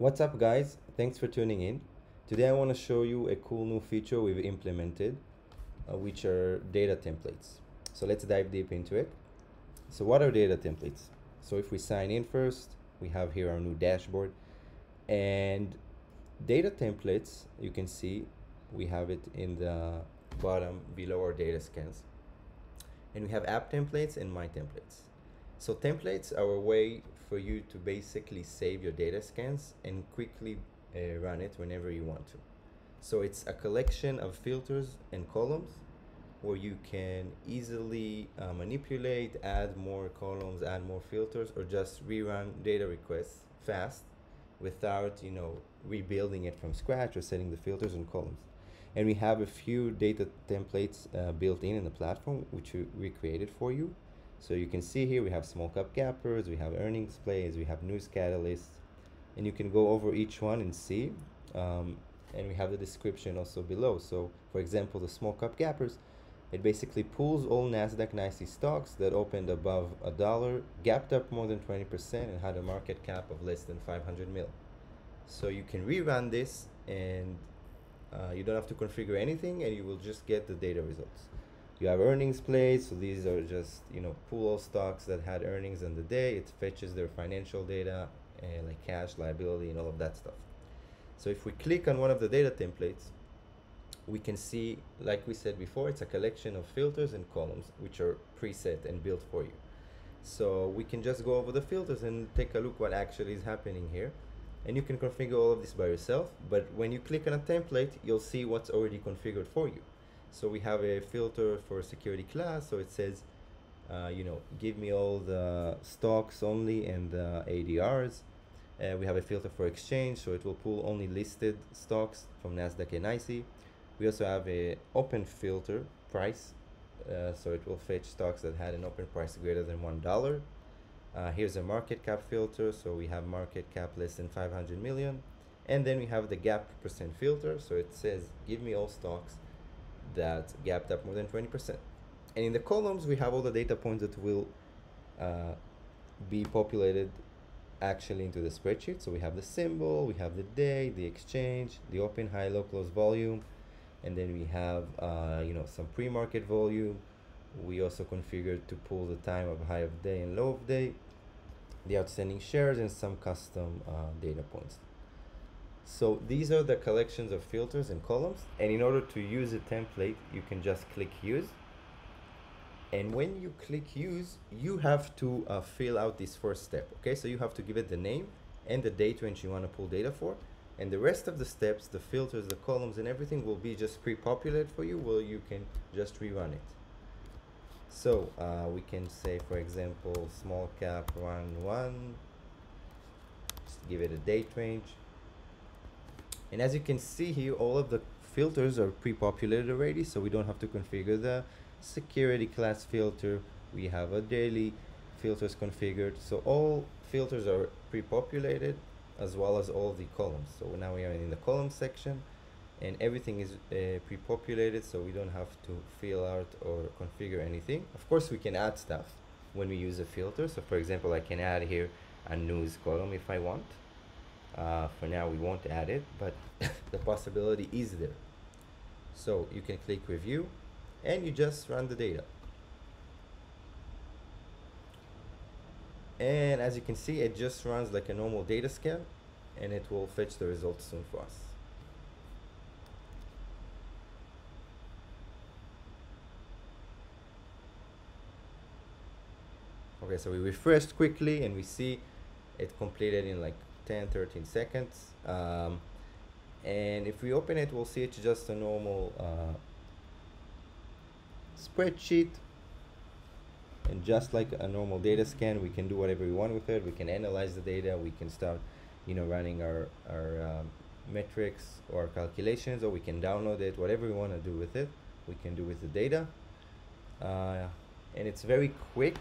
What's up guys? Thanks for tuning in. Today I want to show you a cool new feature we've implemented uh, which are data templates. So let's dive deep into it. So what are data templates? So if we sign in first, we have here our new dashboard and data templates, you can see we have it in the bottom below our data scans. And we have app templates and my templates. So templates are a way for you to basically save your data scans and quickly uh, run it whenever you want to. So it's a collection of filters and columns where you can easily uh, manipulate, add more columns, add more filters, or just rerun data requests fast without, you know, rebuilding it from scratch or setting the filters and columns. And we have a few data templates uh, built in in the platform, which we, we created for you. So you can see here we have small cap gappers, we have earnings plays, we have news catalysts, and you can go over each one and see. Um, and we have the description also below. So for example, the small cap gappers, it basically pulls all NASDAQ NYSE stocks that opened above a dollar, gapped up more than 20%, and had a market cap of less than 500 mil. So you can rerun this and uh, you don't have to configure anything and you will just get the data results. You have earnings plays, so these are just, you know, pull all stocks that had earnings in the day. It fetches their financial data and like cash, liability, and all of that stuff. So if we click on one of the data templates, we can see, like we said before, it's a collection of filters and columns which are preset and built for you. So we can just go over the filters and take a look what actually is happening here. And you can configure all of this by yourself, but when you click on a template, you'll see what's already configured for you. So we have a filter for security class, so it says, uh, you know, give me all the stocks only and the ADRs. Uh, we have a filter for exchange, so it will pull only listed stocks from NASDAQ and NYSE. We also have a open filter price, uh, so it will fetch stocks that had an open price greater than one dollar. Uh, here's a market cap filter, so we have market cap less than 500 million, and then we have the gap percent filter, so it says give me all stocks that gapped up more than 20%. And in the columns, we have all the data points that will uh, be populated actually into the spreadsheet. So we have the symbol, we have the day, the exchange, the open, high, low, close volume, and then we have uh, you know some pre-market volume we also configured to pull the time of high of day and low of day the outstanding shares and some custom uh, data points so these are the collections of filters and columns and in order to use a template you can just click use. And when you click use you have to uh, fill out this first step okay? So you have to give it the name and the date range you want to pull data for. And the rest of the steps the filters the columns and everything will be just pre-populated for you where you can just rerun it. So uh, we can say for example small cap run one just give it a date range and as you can see here all of the filters are pre-populated already so we don't have to configure the security class filter we have a daily filters configured so all filters are pre-populated as well as all the columns. So now we are in the column section and everything is uh, pre-populated so we don't have to fill out or configure anything. Of course we can add stuff when we use a filter. So for example I can add here a news column if I want. Uh, for now we won't add it but the possibility is there. So you can click review and you just run the data. and as you can see it just runs like a normal data scan and it will fetch the results soon for us okay so we refreshed quickly and we see it completed in like 10 13 seconds. Um, and if we open it we'll see it's just a normal uh, spreadsheet. And just like a normal data scan we can do whatever we want with it. We can analyze the data. We can start you know running our our um, metrics or calculations or we can download it. Whatever we want to do with it we can do with the data. Uh, and it's very quick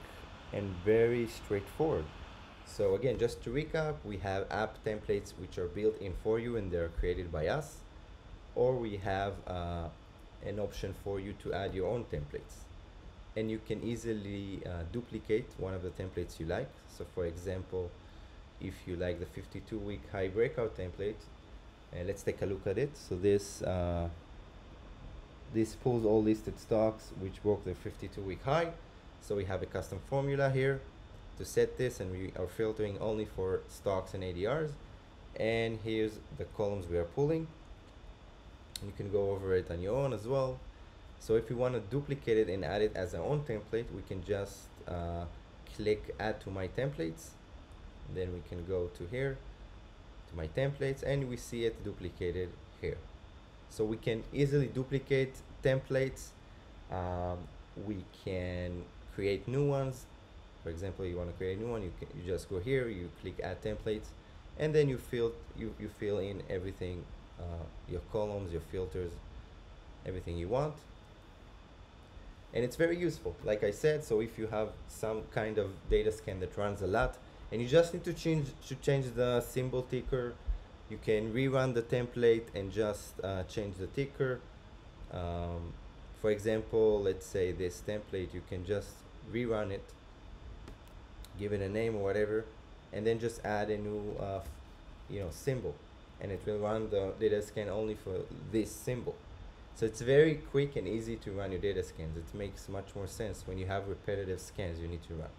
and very straightforward so again just to recap we have app templates which are built in for you and they're created by us or we have uh, an option for you to add your own templates. And you can easily uh, duplicate one of the templates you like. So for example, if you like the 52 week high breakout template uh, let's take a look at it. So this uh, this pulls all listed stocks which broke the 52 week high. So we have a custom formula here to set this and we are filtering only for stocks and ADRs and here's the columns we are pulling. You can go over it on your own as well. So if you want to duplicate it and add it as our own template we can just uh, click add to my templates. Then we can go to here to my templates and we see it duplicated here. So we can easily duplicate templates. Um, we can create new ones for example you want to create a new one you can you just go here you click add templates and then you fill you, you fill in everything uh, your columns your filters everything you want. And it's very useful like I said so if you have some kind of data scan that runs a lot and you just need to change to change the symbol ticker you can rerun the template and just uh, change the ticker. Um, for example let's say this template you can just rerun it give it a name or whatever and then just add a new uh, you know symbol and it will run the data scan only for this symbol so it's very quick and easy to run your data scans it makes much more sense when you have repetitive scans you need to run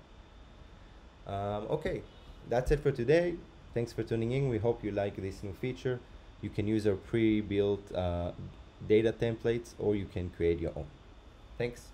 um, okay, that's it for today. Thanks for tuning in. We hope you like this new feature. You can use our pre-built uh, data templates or you can create your own. Thanks.